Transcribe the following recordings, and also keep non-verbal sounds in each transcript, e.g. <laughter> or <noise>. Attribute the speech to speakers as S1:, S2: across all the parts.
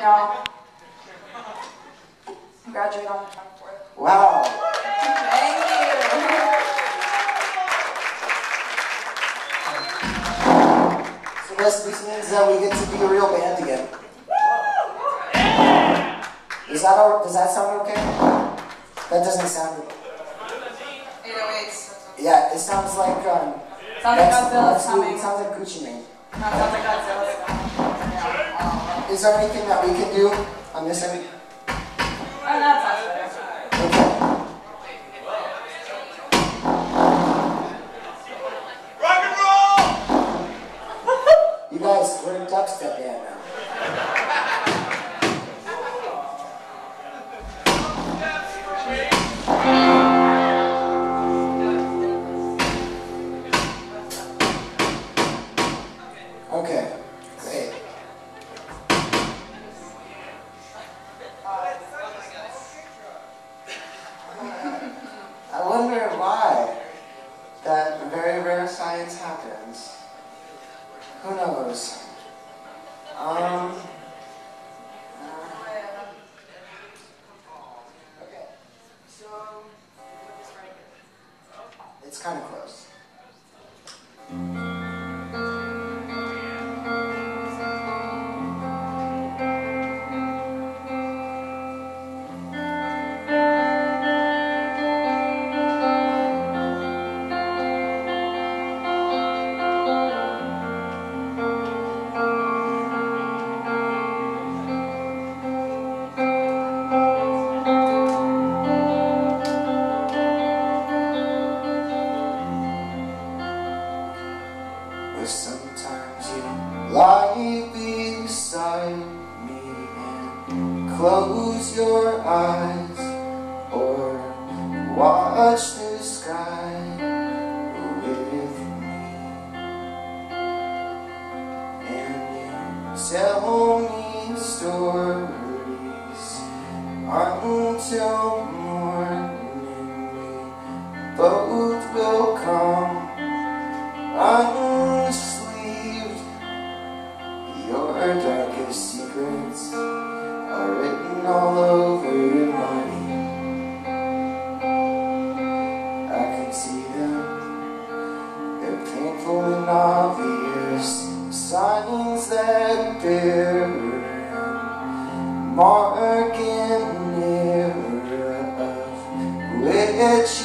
S1: No. Graduate on the 24th.
S2: Wow.
S1: Thank you.
S2: So this, this means that we get to be a real band again. Is that all, does that sound okay? That doesn't sound.
S1: 808s.
S2: Yeah, it sounds like um.
S1: Sounds like Godzilla's coming.
S2: Sounds like Gucci Mane.
S1: No, sounds like Godzilla's coming.
S2: Is there anything that we can do on this end? Happens. Who knows? Um. Okay, so it's kind of close. Lie beside me and close your eyes or watch the sky with me. And you tell me stories until morning. We both mark in error of which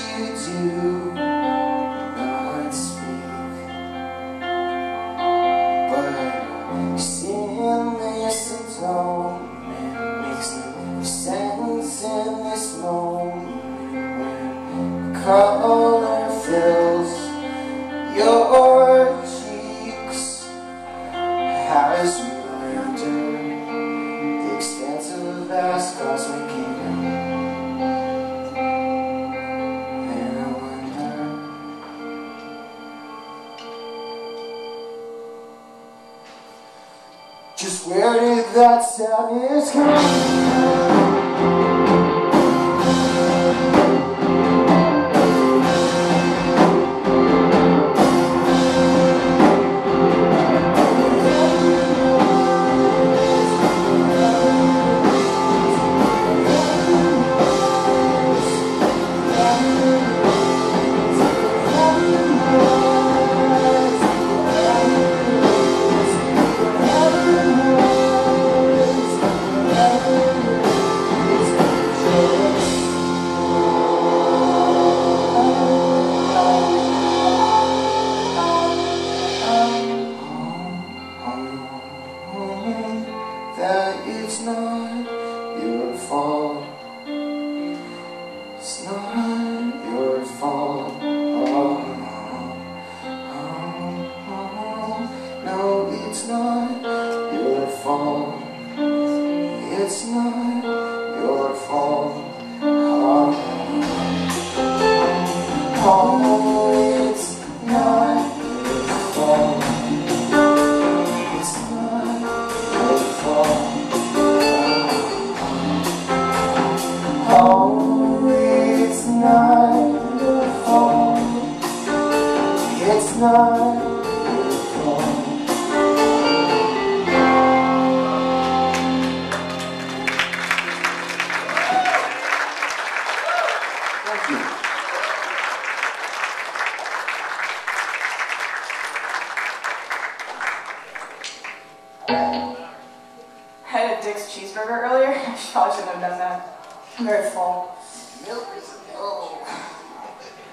S3: cheeseburger earlier. <laughs> I probably shouldn't have done that. I'm very full.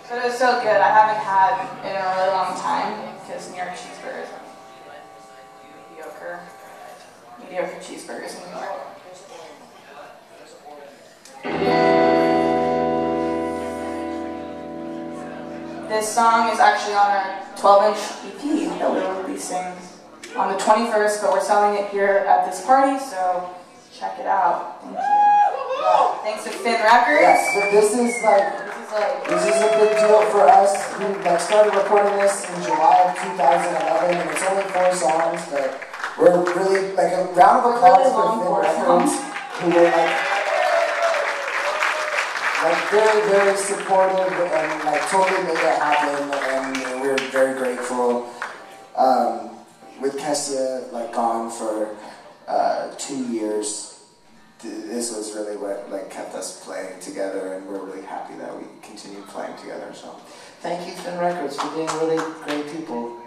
S3: But it was so good. I haven't had it in a really long time because New York cheeseburgers are mediocre. Mediocre cheeseburgers in New York. This song is actually on our 12 inch EP that we're releasing on the 21st, but we're selling it here at this party, so check it out. Thank you. Yeah, Thanks to Finn Records.
S2: Yes, but this is like
S3: This is like,
S2: This is a big deal for us. We like started recording this in July of 2011, and it's only four songs, but we're really like a round of applause
S3: Really
S2: for Finn Records, who were like, like very, very supportive and like totally made it happen, and we're very grateful. Um, with Kessia like gone for uh, two years, this was really what like kept us playing together, and we're really happy that we continue playing together. So, thank you, Finn Records, for being really great people.